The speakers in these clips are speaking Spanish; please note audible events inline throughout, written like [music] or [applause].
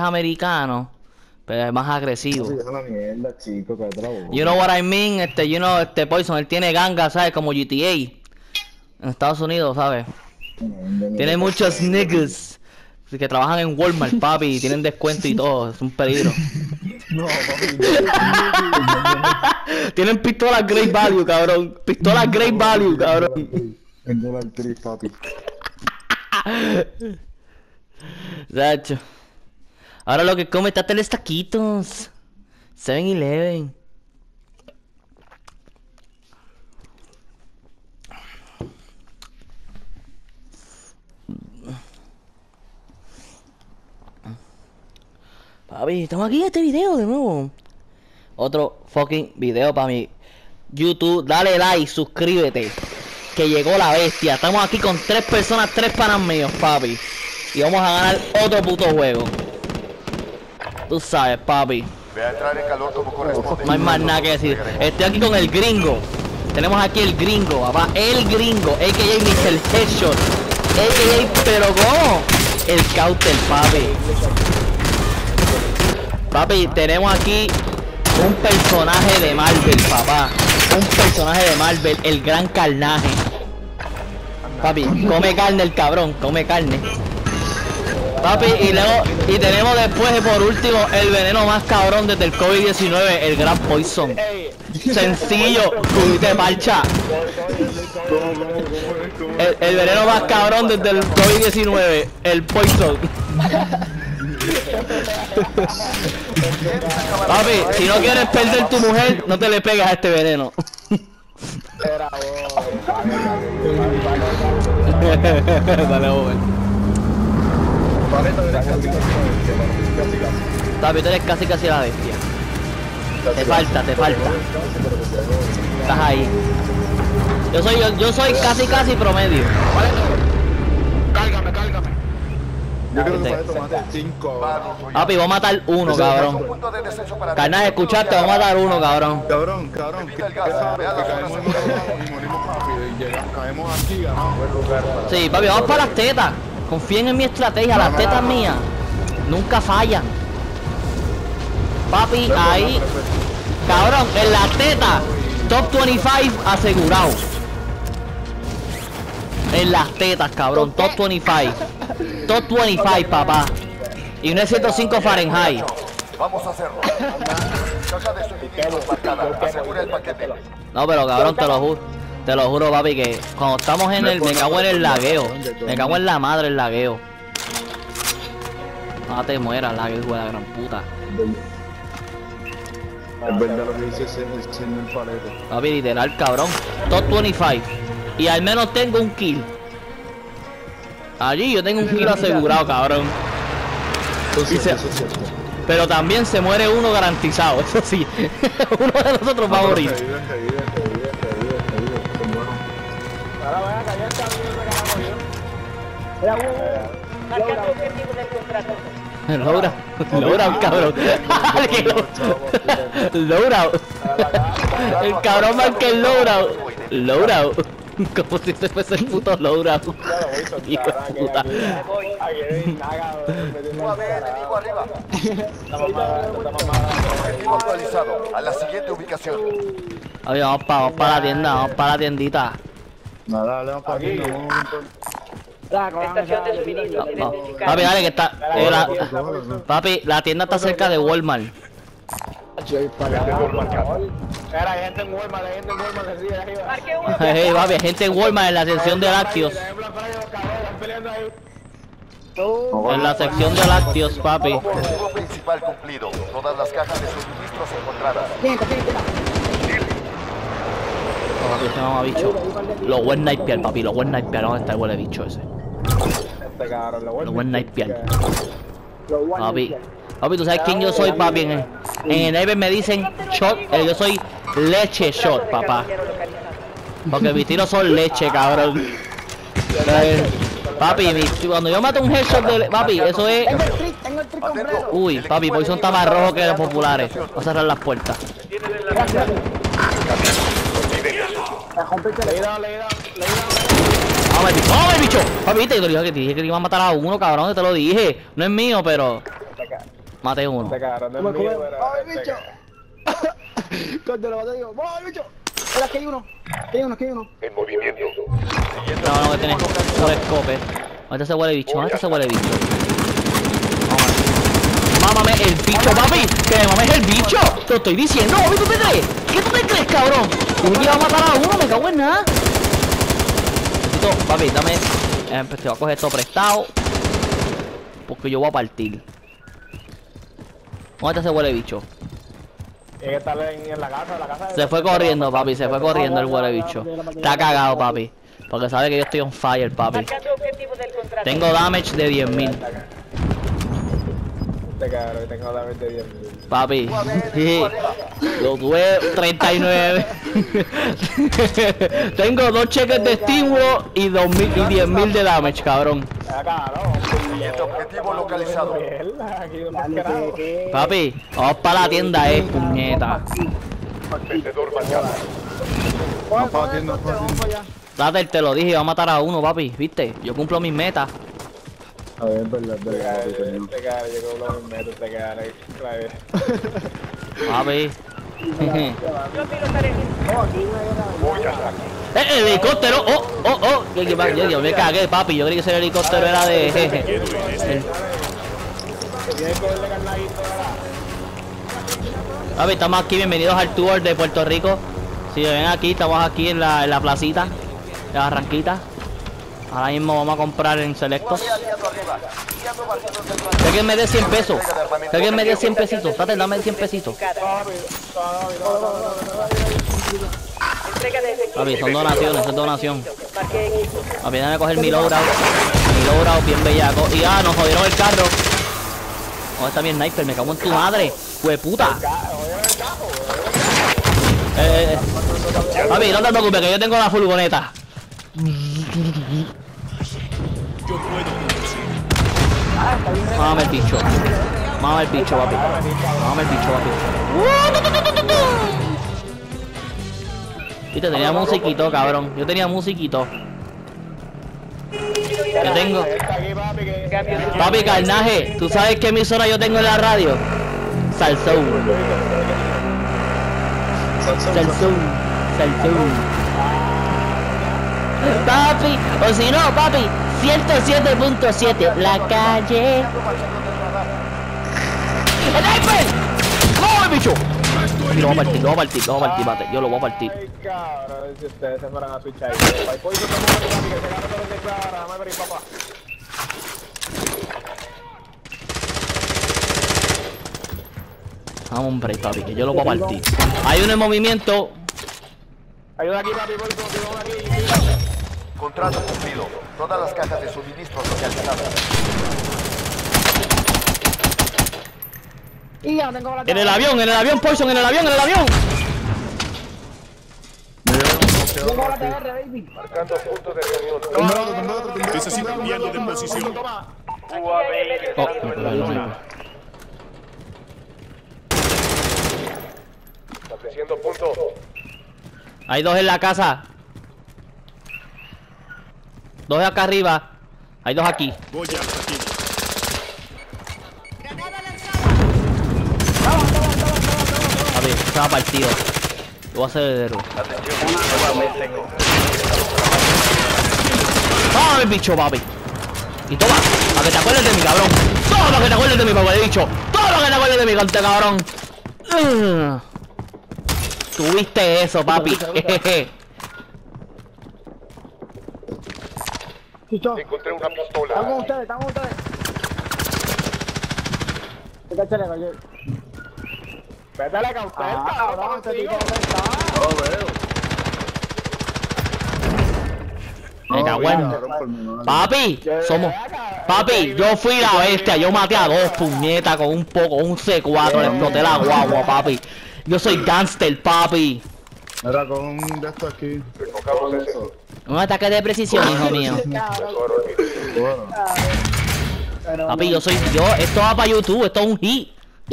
americano, pero es más agresivo. Esa es la mierda, chico, que la. You know what I mean, este, you know, este Poison, él tiene ganga, ¿sabes? Como GTA. En Estados Unidos, ¿sabes? Tiene muchos niggas que trabajan en Walmart, papi, y tienen descuento y todo, es un peligro. [laughs] No, papi. [laughs] tienen pistolas Great Value, cabrón. Pistolas Great Value, cabrón. En dólar tres, papi. [laughs] Sacho. Ahora lo que come está teles taquitos. 7-Eleven. Papi, estamos aquí en este video de nuevo. Otro fucking video para mi YouTube. Dale like, suscríbete. Que llegó la bestia. Estamos aquí con tres personas, tres panas míos, papi. Y vamos a ganar otro puto juego. Tú sabes, papi. Ve a entrar en calor como corresponde. No hay más nada que decir. Estoy aquí con el gringo. Tenemos aquí el gringo, papá. El gringo. A.K.A. Mr. Headshot. A.K.A. Pero ¿cómo? El counter, papi. Papi, tenemos aquí un personaje de Marvel, papá. Un personaje de Marvel, el gran carnaje. Papi, come carne el cabrón, come carne. Papi, y luego, y tenemos después por último el veneno más cabrón desde el COVID-19, el gran Poison. Sencillo, cubite marcha. El, el veneno más cabrón desde el COVID-19, el Poison. Papi, si no quieres perder tu mujer, no te le pegas a este veneno. Dale, Papi, tú eres casi casi la bestia. Te falta, te falta. Estás ahí. Yo soy, yo, yo soy casi casi promedio. Cálgame, cálgame. Yo creo que Te- para esto mate cinco ahora. Papi, voy a matar uno, cabrón. Carnal, escuchaste, voy a matar uno, cabrón. Cabrón, cabrón, que, caemos y morimos rápido y llegamos, caemos aquí, ganamos. Sí, papi, vamos para las tetas. Confíen en mi estrategia, las tetas mías nunca fallan. Papi, ahí, cabrón, en las tetas, top 25 asegurado. En las tetas, cabrón, top 25. Top 25, papá. Y es 105 Fahrenheit. Vamos a hacerlo. Caja de suministros marcada. Asegura el paquete. No, pero cabrón, te lo juro. Te lo juro, papi, que cuando estamos en el. Me cago en el lagueo. Me cago en la madre el lagueo. No te mueras, hijo de la gran puta. Es verdad lo que dice ese el señor Paleto. Papi, literal, cabrón. Top 25. Y al menos tengo un kill. Allí yo tengo un kill [laughs] asegurado, cabrón. Eso es cierto. Pero también se muere uno garantizado, [laughs] eso sí. [laughs] uno de nosotros va a morir. Un... Marcando objetivo del contrato. Logra, logra, cabrón. Logra. El cabrón marca el logra. Logra. Como si se fuese el puto logra. Hijo de puta. Objetivo actualizado. A la siguiente ubicación. Oye, vamos para vamos la tienda, vamos para la tiendita. Nada, dale, vamos para aquí, Estación de suministro identificada. Papi, dale que está. eh, la- papi, la tienda está cerca de Walmart. Era, hay gente en Walmart, hay gente en Walmart, así de arriba. Marque uno. [laughs] Hey, papi, hay gente en Walmart en la sección de lácteos. Hay Black Friday, los cabrones, están peleando ahí. En la sección de lácteos, papi. Objetivo principal cumplido. Todas las cajas de suministros encontradas. No, papi, ese mamá bicho. Los buen sniper, papi, los buen sniper. ¿Dónde está el huele bicho ese? Los buen sniper. Papi, papi, ¿tú sabes quién yo soy, papi? En el, en el me dicen shot, eh, yo soy leche shot, papá. Porque mis tiros son leche, cabrón. Eh, Papi, mi- cuando yo mato un headshot de... Papi, eso es... Uy, papi, Poison está más rojo que los populares. Voy a cerrar las puertas. Le he dado, le he dado, le he dado. ¡Vamos, el bicho! ¡Vamos, el bicho! Papi, te dije que te dije que te iba a matar a uno, cabrón, te lo dije. No es mío, pero... Maté uno. Este cabrón no es mío, pero ¡Ay, este bicho! Cuando lo maté digo, ¡ay, bicho! Mira, aquí hay uno. Aquí hay uno, aquí hay uno. En movimiento. No, no, que tenés por escope. ¿Dónde está ese huele bicho? ¿Dónde está ese huele bicho? Vamos. Mámame el bicho, papi. Que me mames el bicho. Te lo estoy diciendo, papi, ¿tú te crees? ¿Qué tú te crees, cabrón? Me iba a matar a uno, me cago en nada. Necesito, papi, dame. Eh, pues te voy a coger esto prestado. Porque yo voy a partir. ¿Dónde está ese huele bicho? Tiene que estar en, en la casa, en la casa. Se fue corriendo, papi, se fue corriendo el huele bicho. Está cagado, papi. Porque sabe que yo estoy on fire, papi. Tengo damage de 10.000. Este cabrón, tengo la mente bien. Papi, sí, [laughs] lo tuve 39. [laughs] Tengo dos cheques de estímulo y 2000 y 10.000 de damage, cabrón. No. Siguiente objetivo localizado. Papi, vamos para la tienda, eh, puñeta. Vendedor marcado. Vamos para. Date, te lo dije, iba a matar a uno, papi, viste. Yo cumplo mis metas. A ver, es verdad, es verdad. este cabrón, yo como lo meto, este. Papi. Yo pilotaré. Oh. ¡Eh, el helicóptero! ¡Oh, oh, oh! Yo, yo- yo- yo me cagué, papi. Yo creí que ese helicóptero era de... Que que ahora. Papi, estamos aquí, bienvenidos al tour de Puerto Rico. Si ven aquí, estamos aquí en la, en la placita de Barranquita. Ahora mismo vamos a comprar en Selectos. Que alguien me dé 100 pesos. Que alguien me dé 100 pesitos. Date, dame 100 pesitos. Papi, son donaciones, es donación. Papi, déjame coger mi loadout. Mi loadout bien bellaco. Y ah, nos jodieron el carro. ¿Dónde está mi sniper? Me cago en tu madre. puta. Eh, eh, eh. No te preocupes, que yo tengo la furgoneta. Mámame el bicho. Mámame el bicho, papi. Mámame el bicho, papi. Viste, tenía musiquito, cabrón. Yo tenía musiquito. ¿Qué tengo? Papi, carnaje, ¿tú sabes qué emisora yo tengo en la radio? Salsoul. Salsoul. Salsoul. Papi, o si no, papi, 107.7, la calle. ¡Sniper! ¡No, el bicho! Y lo voy a partir, lo voy a partir, lo voy a partir, mate. Yo lo voy a partir. Ay, cabrón, si ustedes se fueran a yo. Vamos, hombre, papi, que yo lo voy a partir. Hay uno en movimiento. Ayuda aquí, papi, por favor, ayuda aquí. Contrato cumplido. Todas las cajas de suministro localizadas. Y ya tengo la En el avión, en el avión, Poison, en el avión, en el avión. Tengo la TR, baby. Marcando punto de reunión. Necesito otro, de posición. UAV Oh, último. Estableciendo punto. Hay dos en la casa. Dos acá arriba. Hay dos aquí. Voy ya, aquí. A ver, estaba partido. Lo voy a hacer de. ¡Toma el bicho, papi! Y toma, para que te acuerdes de mi cabrón. Toma para que te acuerdes de mi papá de bicho. Toma para que te acuerdes de mi cante cabrón. Tuviste eso, papi. [laughs] Chicho, Encontré una estamos con pistola. ustedes, estamos con ustedes. ¿Qué tal, chale, oye? Vete a la cautel, Ah, cabrón, este dónde está. No veo. Me cago en-. Papi, somos. Papi, yo fui la bestia. Yo maté a dos puñetas con un poco, un C4. Le exploté la guagua, papi. Yo soy gangster, papi. Mira, con un de estos aquí. Recogamos ese. Un ataque de precisión, hijo mío. Papi, yo soy. Yo, esto va para YouTube, esto es un hit.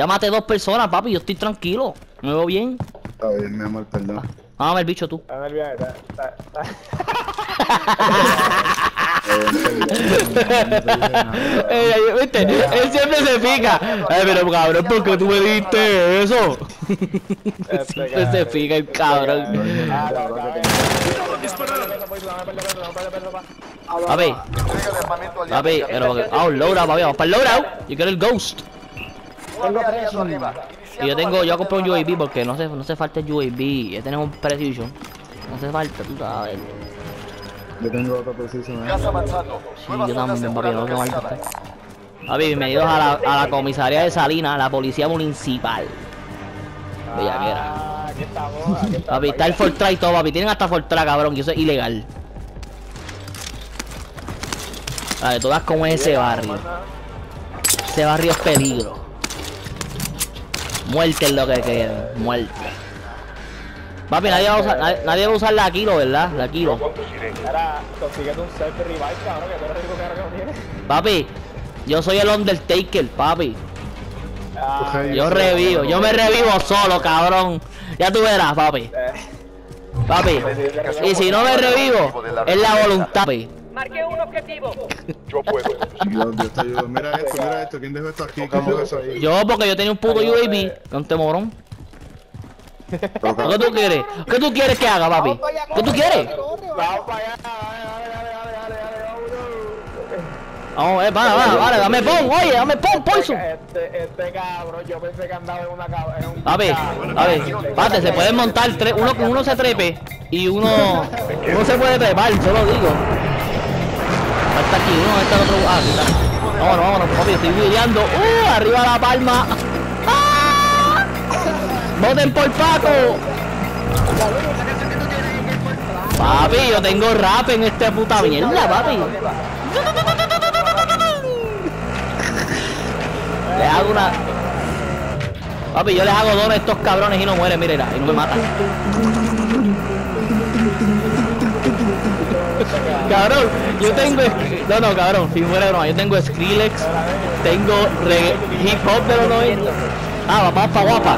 Maté dos personas, papi. Yo estoy tranquilo. Me veo bien. está bien, mi amor, perdón. Mámame el bicho tú. Dame el viaje, está- está- está- Ey, ey, ¿Viste? Él siempre se pica. Ay, pero cabrón, ¿por qué tú me diste eso? Siempre se pica el cabrón. Ah, Papi, aliado. papi, pero. Ah, un loadout, papi, vamos para el loadout. Yo quiero el ghost. Tengo arriba. Y yo tengo, yo compré un UAV porque no se, no se falta el UAV. Ya tenemos un Precision. No se falta, tú sabes. Yo tengo otro preciso, ¿eh? Sí, yo también, papi, no mal localizada. Papi, bienvenidos a la, a la comisaría de Salinas, la policía municipal. Bellaquera. Ah, aquí estamos, aquí estamos. Papi, está el Fortran y todo, papi. Tienen hasta Fortran, cabrón, y eso es ilegal. Vale, como es ese barrio. Ese barrio es peligro. Muerte es lo que queda, muerte. Papi, nadie va a usar, nadie, nadie va a usar la kilo, ¿verdad? La kilo. Ahora, consíguete un set de revive, cabrón, que tú eres el único que no tienes. Papi, yo soy el Undertaker, papi. Yo revivo, yo me revivo solo, cabrón. Ya tú verás, papi. Papi. Y si no me revivo, es la voluntad, papi. Marqué un objetivo. [laughs] Yo puedo. Dios, Dios te ayude. Mira esto, mira esto. ¿Quién dejó esto aquí? ¿Quién dejó eso ahí? Yo, porque yo tenía un puto UAV, con este morón. ¿Qué tú quieres? ¿Qué tú quieres que haga, papi? ¿Qué tú quieres? Vamos para allá, Vamos, eh, vale, vale, vale, dame pon, oye, dame pon, poison. Este, este cabrón, yo pensé que andaba en una en un Papi, carro. papi, pate, se pueden montar tres, uno, uno se trepe y uno, uno se puede trepar, solo digo. Falta aquí, uno, está el otro, ah, aquí está. Vámonos, vámonos, papi, estoy videando, uh, arriba la palma. ¡Ah! ¡Voten por Paco! Papi, yo tengo rap en esta puta mierda, papi. Les hago una... Papi, yo les hago dos a estos cabrones y no mueren, mira, y no me matan. Cabrón, yo tengo... No, no, cabrón, si de broma, yo tengo Skrillex, tengo reggae, hip hop de los 90. Ah, vamos pa' guapa.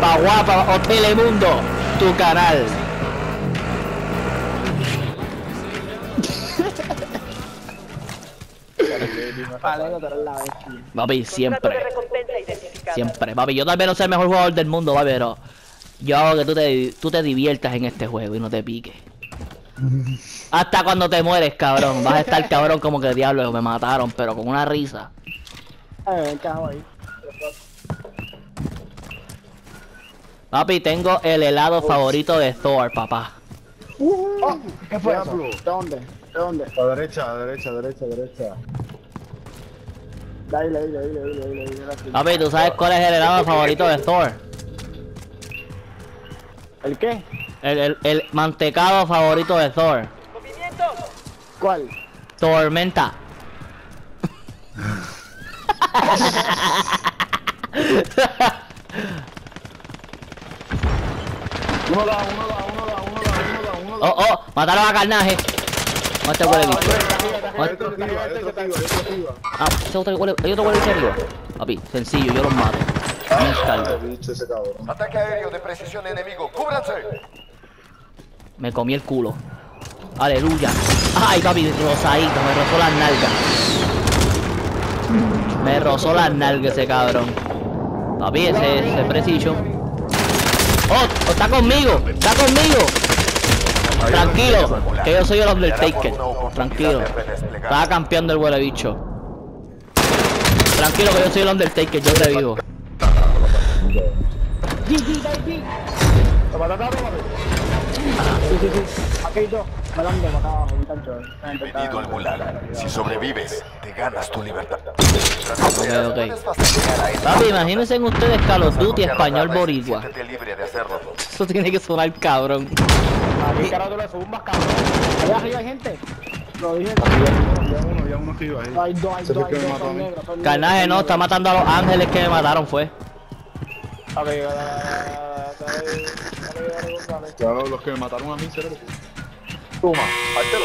Pa' guapa o Telemundo, tu canal. Papi, siempre. Siempre, papi. Yo tal vez no soy el mejor jugador del mundo, papi, pero yo hago que tú te, tú te diviertas en este juego y no te piques. [laughs] Hasta cuando te mueres, cabrón. Vas a estar cabrón como que diablo, me mataron, pero con una risa. Papi, tengo el helado favorito de Thor, papá. Oh, ¿Qué fue eso? Diablo. ¿De dónde? ¿De dónde? A derecha, a derecha, a derecha, a derecha. Dale, dale, dale, dale, dale. Papi, ¿tú sabes cuál es el helado favorito de Thor? ¿El qué? El, el, el mantecado favorito de Thor. Movimiento. ¿Cuál? Tormenta. [laughs] Uno da, uno da, uno da, uno da, uno da, uno da. Oh, oh, mataron a carnaje. Huele bicho. Ah, ese otro huele, hay otro huele bicho arriba. Papi, sencillo, yo los mato. Me ese cabrón. Ataque aéreo de precisión enemigo. ¡Cúbranse! Me comí el culo. Aleluya. Ay, papi, rosadito, me rozó las nalgas. Me rozó las nalgas ese cabrón. Papi, ese, ese precision. Oh, está conmigo, está conmigo. Tranquilo, que yo soy el Undertaker. Tranquilo. Estaba campeando el huele bicho. Tranquilo que yo soy el Undertaker, yo revivo. ¿Lo mataste a otro, papi? Sí, sí, sí. Aquí hay dos. Abajo, un tancho. Bienvenido al Gulag. Si sobrevives, te ganas tu libertad. A Papi, imagínense ustedes Call of Duty español boricua. Eso tiene que sonar cabrón. Aquí, carajo, tú le zumbas, cabrón. Allá arriba hay gente. Lo dije. Ya uno, ya uno que iba ahí. Hay dos, hay Ese dos, fue el hay que me dos. mató a Son mí. negros, son negros. Carnaje no, está matando a los ángeles que me mataron fue. Los que me mataron a mí, cerebro. Toma, hártelo.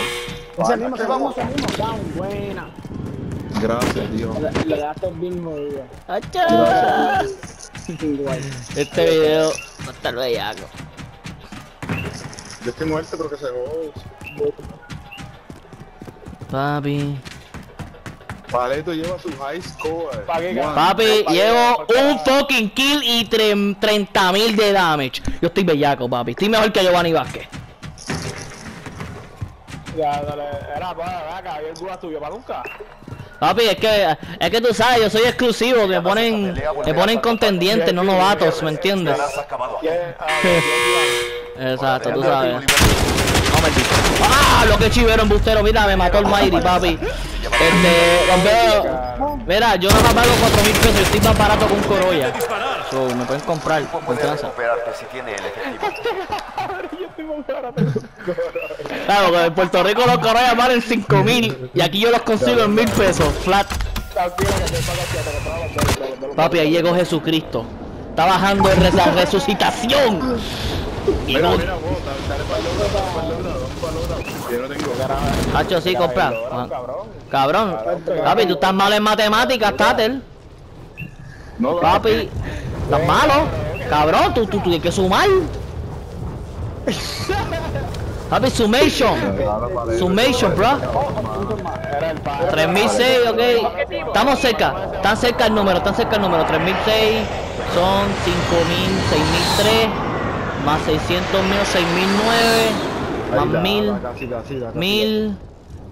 Ese mismo, ese mismo, vamos. ese mismo. Down, buena. Gracias, Dios. Le, le daste bien jodido. Este video va a estar bellaco. Yo estoy muerto, pero que se jode. Papi. Paleto lleva su high score. Papi, Pa' llevo un fucking kill y 30 mil de damage. Yo estoy bellaco, papi. Estoy mejor que Giovanni Vázquez. Ya, dale. Era, pues, acá, y el subió para nunca. Papi, es que, es que tú sabes, yo soy exclusivo. Me ponen, me ponen contendientes, no novatos, ¿me entiendes? Exacto, tú sabes. No. ¡Ah! Lo que chivero embustero, mira, me mató el Mighty, papi. Este, los. Mira, yo nada más pago 4 mil pesos, estoy más barato que un Corolla. Me pueden comprar, confianza. Claro, que en Puerto Rico los Corollas valen 5 mil y aquí yo los consigo en mil pesos, flat. Papi, ahí llegó Jesucristo. Está bajando en esa resucitación. Y Mira, no, mira, vos, dale para el lado, para lado. Yo no tengo. Hacho, sí, compra. Cabrón, Ah. Cabrón. Papi, tú estás mal en matemáticas, Tater. No, Papi, estás malo. Cabrón, tú, tú, tú tienes que sumar. Papi, summation. Summation, bro. Era el padre. 3006, ok. Estamos cerca. Están cerca el número, están cerca el número. 3006 son 5000, 6003. Más 600 míos, 6009. Más 1000, Casi, casi, casi. 1000,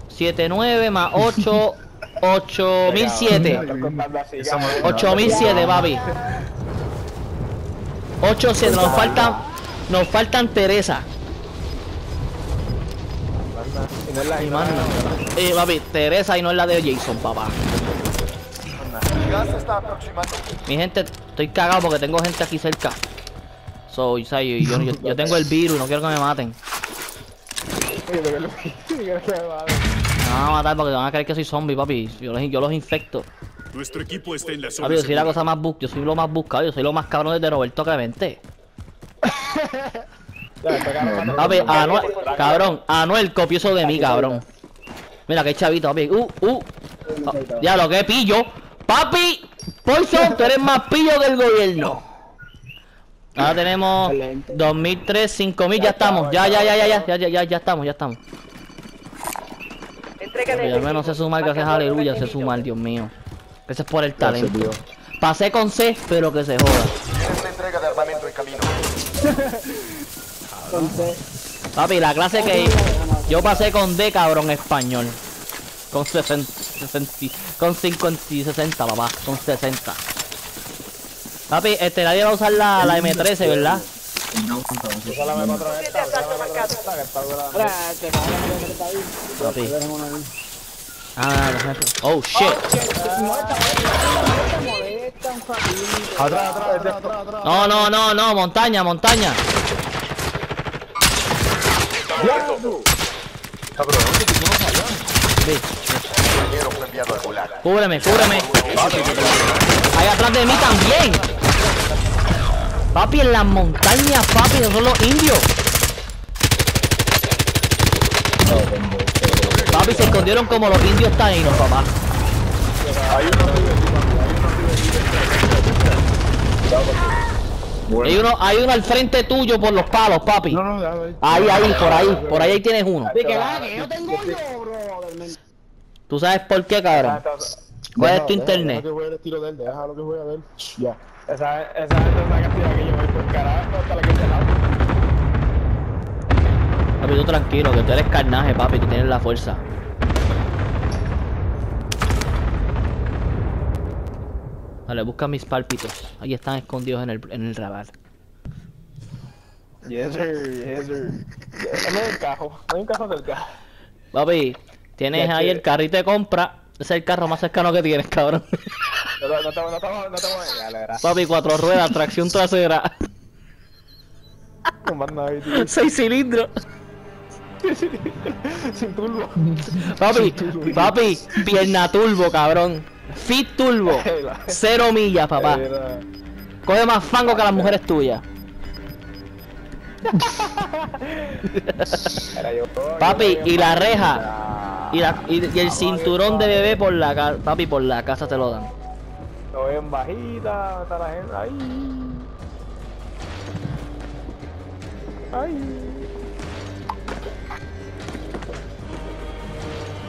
79 más 8, 8007. Estás contando así, Esa cabrón. 8007, papi. 87, nos faltan, nos faltan Teresa. Y no es la Y. Eh, papi, Teresa y no es la de Jason, papá. Mi gente, estoy cagado porque tengo gente aquí cerca. So, ¿sabes? Yo, yo, yo tengo el virus y no quiero que me maten. Oye, pero que lo- que lo- Me van a matar porque van a creer que soy zombie, papi. Yo los, yo los infecto. Nuestro equipo está en la zona Papi, yo soy la cosa más yo soy lo más buscado, yo soy lo más cabrón desde Roberto Clemente. [laughs] Papi, Anuel, cabrón, Anuel copió eso de mí, cabrón. Mira, qué chavito, papi. Uh, uh. Ah, Ya lo que pillo. Papi, Poison, tú eres más pillo del gobierno. Ahora tenemos 2003, 5000, ya estamos. Ya, ya, ya, ya, ya, ya, ya, ya, ya estamos, ya estamos. Y al menos sé sumar, gracias a aleluya, sé sumar, Dios mío. Ese es por el talento. Pasé con C, pero que se joda. Entonces, Papi, la clase que yo pasé con D, cabrón, español. Con 60, 60 con 50 y 60, papá, con 60. Papi, este, nadie va a usar la, la M13, ¿verdad? Usa la M4 Ah, ejemplo. Oh, shit. No. Atrás, atrás, atrás, atrás. No, no, no, no, montaña, montaña. Sí. Al gulag. Cúbreme, cúbreme. Ahí atrás de mí también. Papi, en las montañas, papi, son los indios. Papi, se escondieron como los indios taínos, papá. Bueno. Hay uno, hay uno al frente tuyo por los palos, papi. No, no. Ahí, ahí, por ahí, por ahí, ahí tienes uno. De que va, que yo tengo yo, bro. ¿Tú sabes por qué, cabrón? ¿Cuál es tu internet? Que el de él, él. Ya. Esa, esa es la cantidad que yo voy por carajo hasta la que se la Papi, tú tranquilo, que tú eres carnaje, papi, tú tienes la fuerza. Dale, busca mis pálpitos. Ahí están escondidos en el, en el radar. Yes, sir, yes, sir. No hay un cajo, no hay un cajo del cajo. Papi, tienes ahí el carrito de compra. Ese es el carro más cercano que tienes, cabrón. No, no, no estamos, no estamos, no estamos. Papi, cuatro ruedas, tracción trasera. Tumbando ahí, tío. Seis cilindros. [laughs] Sin turbo. Papi, papi, pierna turbo, cabrón. Fit turbo. [laughs] Cero millas, papá. Coge más fango que las mujeres tuyas. [laughs] Papi, y la reja. Y, la- y- y el cinturón de bebé por la casa. Papi, por la casa te lo dan. Lo ven bajita, está la gente ahí. Ay.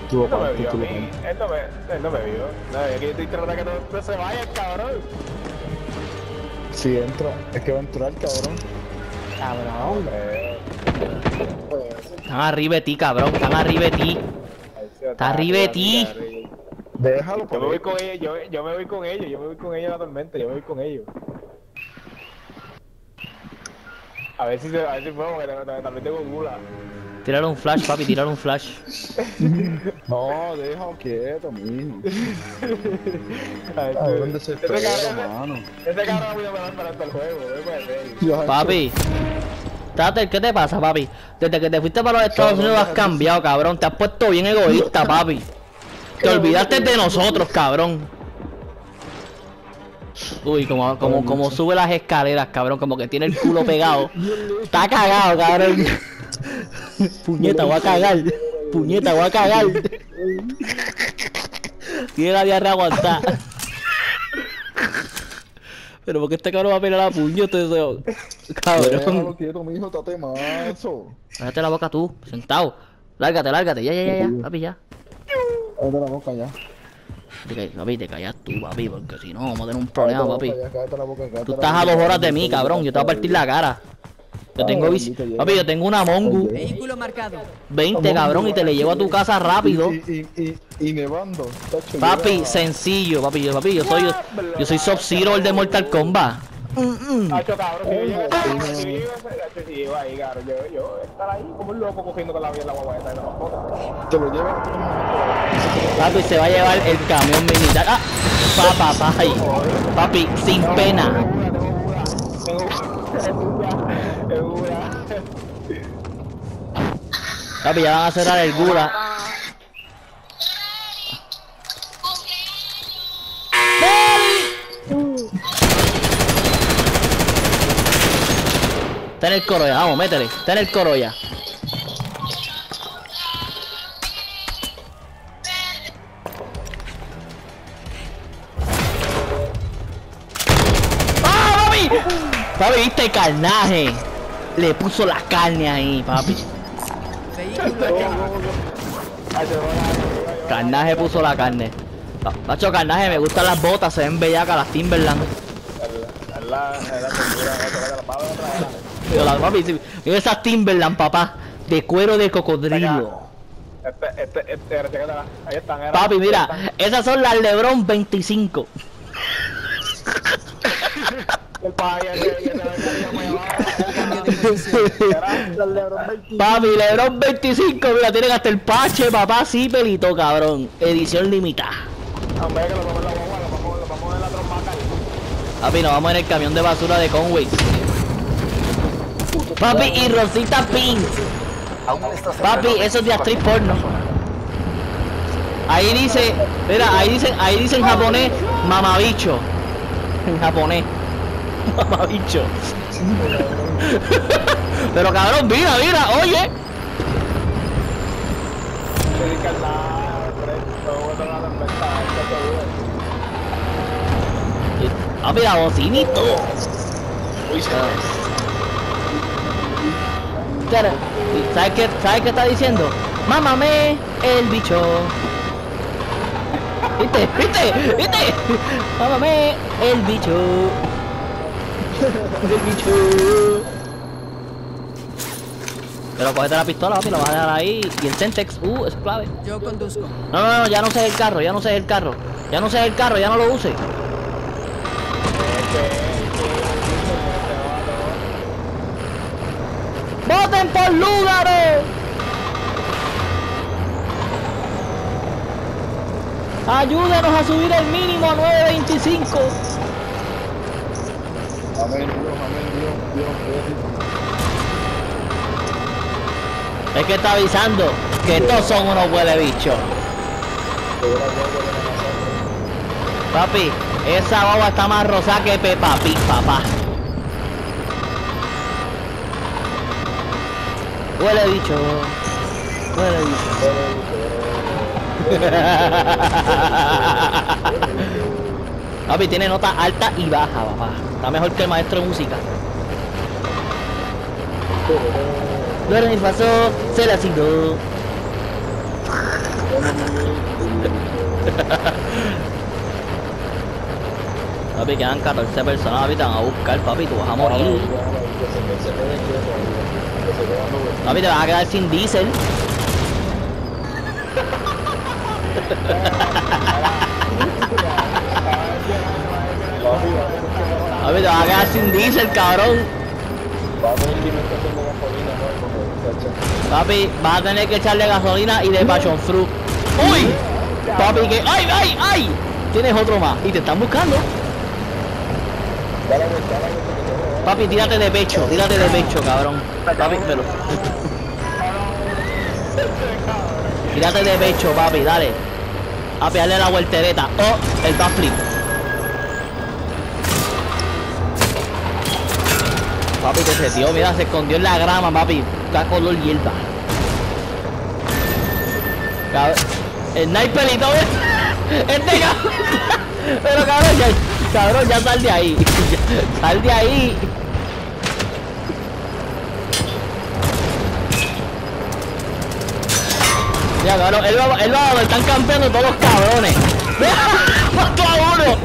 Estuvo Él no me vio a mí. Él no me, él no me vio. No, que yo estoy tratando que esto se vaya, cabrón. Si entra, es que va a entrar, cabrón. Cabrón. Están arriba de ti, cabrón. Están arriba de ti. Está arriba de ti. Déjalo, Yo me voy por con ellos, yo, yo me voy con ellos, yo me voy con ellos a la tormenta, yo me voy con ellos. A ver si se, a ver si puedo, porque también- también tengo gula. Tirar un flash, papi, tirar un flash. [laughs] No, déjalo quieto, mijo. [laughs] A ver, Cabrón, ese desespero, cabrón, mano. ese cabrón a no me da para todo el juego, eh, Papi. Tater, ¿qué te pasa, papi? Desde que te fuiste para los Estados Unidos has cambiado, cabrón. Te has puesto bien egoísta, papi. Te olvidaste de nosotros, cabrón. Uy, como, como, como sube las escaleras, cabrón, como que tiene el culo pegado. Está cagado, cabrón. [laughs] Puñeta, voy a cagar. Puñeta, voy a cagar. Tiene la diarrea aguantada. Pero porque este cabrón va a pelear a puño, este Déjalo cabrón. quieto, mijo, estate mazo. Cállate la boca tú, sentado. Lárgate, lárgate, ya, ya, ya, ya, papi, ya. Cállate la boca ya. Papi, te callas tú, papi, porque si no vamos a tener un problema, la papi. cállate la boca, cállate Tú la estás a dos horas de mí, la cabrón. Yo te voy a partir la cara. Yo tengo Ah, llega. Papi, yo tengo una Mongu. Vehículo marcado. 20, cabrón, y te le llevo a tu casa rápido. Y, y, y, nevando. Papi, sencillo, papi, yo, papi, yo soy, yo, yo soy Sub-Zero, el de Mortal Kombat. Hacho, cabrón, si yo si llego ahí, cabrón, yo, yo estar ahí como un loco cogiendo con la vida la guagua esta de la mascota. Te lo mismo. Papi, se va a llevar el camión militar. ¡Ah! Papá, ay. Papi, sin pena. Tengo una, tengo una, tengo una. Papi, ya van a cerrar el Gula. Está en el coro ya, vamos, métele. Está en el coro ya. ¡Ah, papi! Papi, viste carnaje. Le puso la carne ahí, papi. Carnaje puso la carne. Macho, carnaje, me gustan las botas, se ven bellacas las Timberland. La, papi, mira esas Timberland, papá, de cuero de cocodrilo. Este, este, este, ahí están, era- Papi, ahí mira, están. esas son las Lebron 25. El país, ese- ese- ese- ese- muy abajo. Cambio de posición. Los Lebron 20. Papi, Lebron 25, mira, tienen hasta el pache, papá, sí, pelito, cabrón. Edición limitada. Papi, nos vamos en el camión de basura de Conway. Papi, y Rosita Pink. Papi, eso es de actriz porno. Ahí dice, mira, ahí dice, ahí dice en japonés, mamabicho. En japonés. [laughs] Mamabicho. [laughs] Pero cabrón, mira, mira, oye. Dedica la, hombre, todo bueno la tormenta, esto seguro. Papi, la bocina y todo. Claro, ¿y ¿Sabes qué, ¿Sabes qué está diciendo? Mámame el bicho. ¿Viste? ¿Viste? ¿Viste? Mámame el bicho. Bicho. [laughs] Pero cógete la pistola, papi, la vas a dejar ahí. Y el Centex, uh, es clave. Yo conduzco. No, no, no, ya no uses el carro, ya no uses el carro. Ya no uses el carro, ya no lo uses. ¡Voten por Lúgaro! Ayúdenos a subir el mínimo a 9.25. Es que está avisando que estos son unos huele bichos. Papi, esa baba está más rosa que Peppa Pig, papá. Huele bicho. Huele bicho. [laughs] Papi, tiene nota alta y baja, papá. Está mejor que el maestro de música. Duerme mi paso, se la sigo. [laughs] Papi, quedan 14 personas, papi, te van a buscar, papi, tú vas a morir. Papi, te vas a quedar sin diésel. [laughs] Papi, te vas a quedar sin diésel, cabrón. Papi, vas a tener que echarle gasolina y de passion fruit. ¡Uy! Papi, que. ¡Ay, ay, ay! Tienes otro más y te están buscando. Papi, tírate de pecho, tírate de pecho, cabrón. Papi, pero. Tírate de pecho, papi, dale. A pegarle la vueltereta. Oh, el backflip. Papi, que se dio, mira, se escondió en la grama, papi. Está color hierba. El sniperito. [laughs] Este cabrón. [laughs] Pero cabrón, ya, cabrón, ya sal de ahí. Ya, [laughs] sal de ahí. Ya, cabrón, él va, él va, están campeando todos los cabrones. ¡Mató a uno!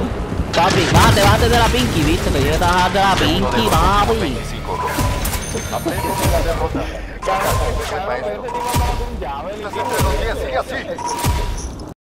Papi, bájate, bájate de la pinky, viste, te quieres bajar de la pinky, papi. 25 rounds. Aprende de la derrota. Gana como buen maestro. Ese tipo estaba con llave, le Desde los 10, sigue así.